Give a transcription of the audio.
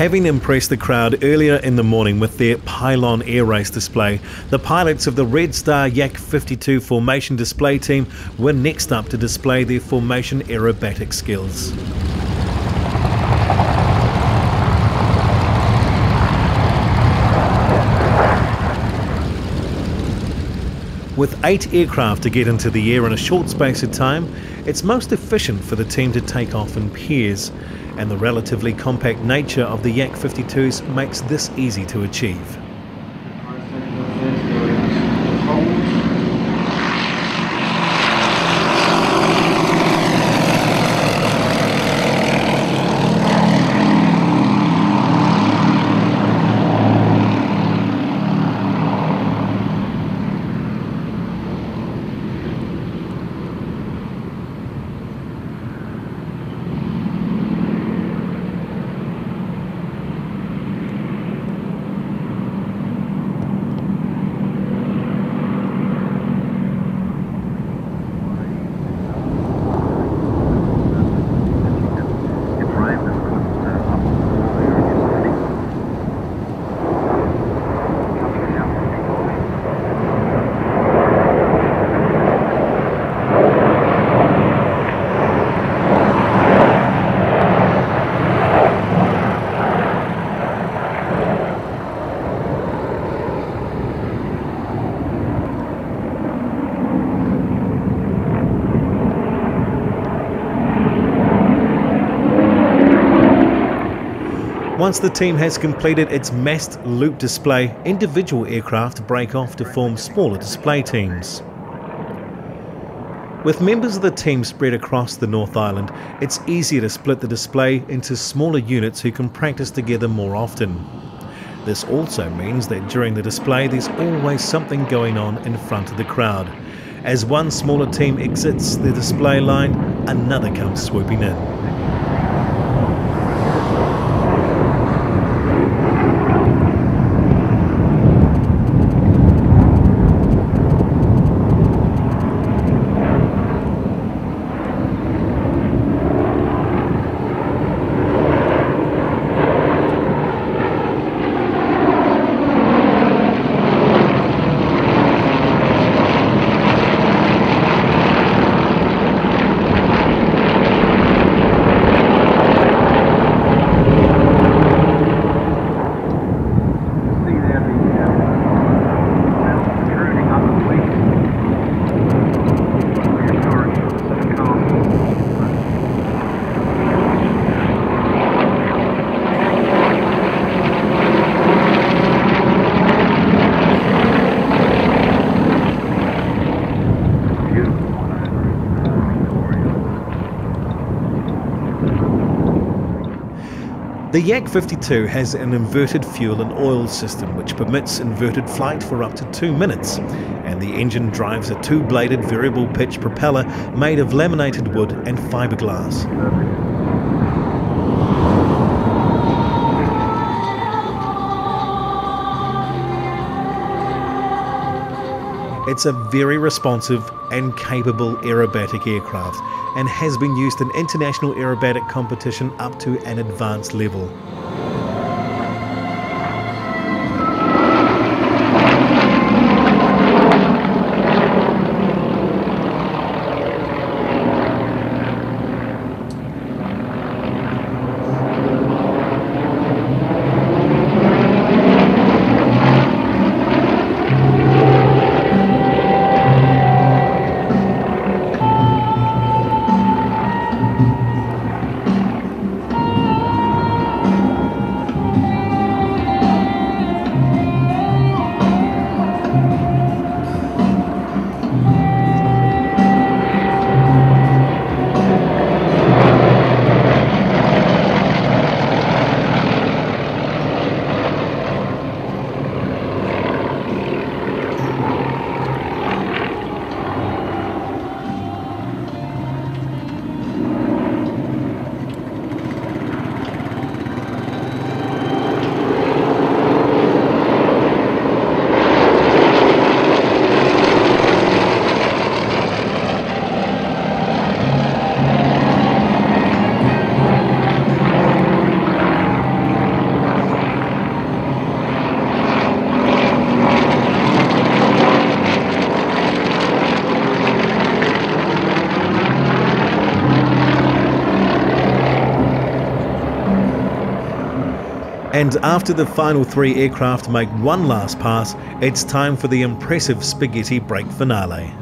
Having impressed the crowd earlier in the morning with their pylon air race display, the pilots of the Red Star Yak 52 formation display team were next up to display their formation aerobatic skills. With eight aircraft to get into the air in a short space of time, it's most efficient for the team to take off in pairs and the relatively compact nature of the Yak 52s makes this easy to achieve. Once the team has completed its massed loop display, individual aircraft break off to form smaller display teams. With members of the team spread across the North Island, it's easier to split the display into smaller units who can practice together more often. This also means that during the display there's always something going on in front of the crowd. As one smaller team exits the display line, another comes swooping in. The Yak 52 has an inverted fuel and oil system which permits inverted flight for up to two minutes, and the engine drives a two bladed variable pitch propeller made of laminated wood and fiberglass. It's a very responsive and capable aerobatic aircraft and has been used in international aerobatic competition up to an advanced level. And after the final three aircraft make one last pass, it's time for the impressive spaghetti break finale.